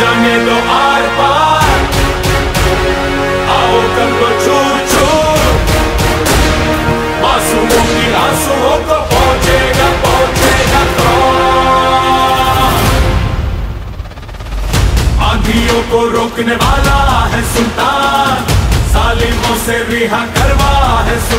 जाने दो आर पार आओ कर दो चूर चूर मासूमों की आंसुओं को पहुंचेगा पहुंचेगा तो आंधियों को रोकने वाला है सुल्तान सालिमों से रिहा करवा है सुल्तान